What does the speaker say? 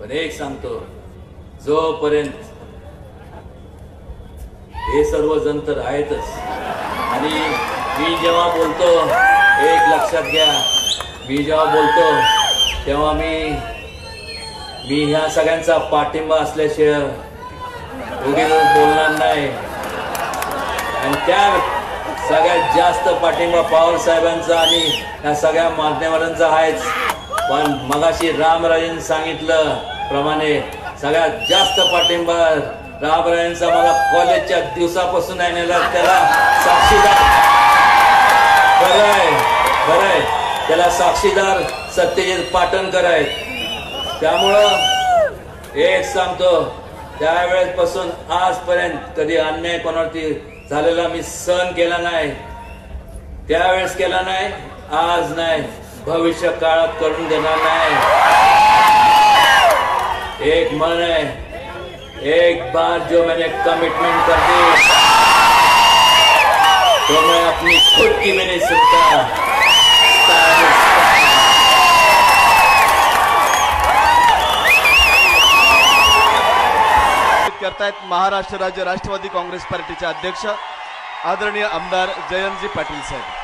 पण एक सांगतो जोपर्यंत हे सर्व जण तर आहेतच आणि मी जेव्हा बोलतो एक लक्षात घ्या मी जेव्हा बोलतो तेव्हा मी मी ह्या सगळ्यांचा पाठिंबा असल्याशिवाय उगीच बोलणार नाही. आणि त्या सगळ्यात जास्त पाठिंबा पवार साहेबांचा आणि या सगळ्या मान्यवरांचा आहेच. पण मगाशी रामराजेंनी सांगितलं प्रमाणे सगळ्यात जास्त पाठिंबा रामराजेंचा मला कॉलेजच्या दिवसापासून आहे नेला त्याला साक्षीदार. खरं आहे खरं आहे त्याला साक्षीदार सत्यजित पाटणकर आहेत. त्यामुळं एक सांगतो त्यावेळेसपासून आजपर्यंत कधी अन्याय कोणावरती झालेला मी सहन केला नाही. त्यावेळेस केला नाही आज नाही. भविष्य काळात करून देणार नाही. एक मन है एक बार जो मैंने कमिटमेंट कर दी तो मैं अपनी खुद की भी नहीं सुनता करतायत महाराष्ट्र राज्य राष्ट्रवादी काँग्रेस पार्टीचे अध्यक्ष आदरणीय आमदार जयंतजी पाटील साहेब.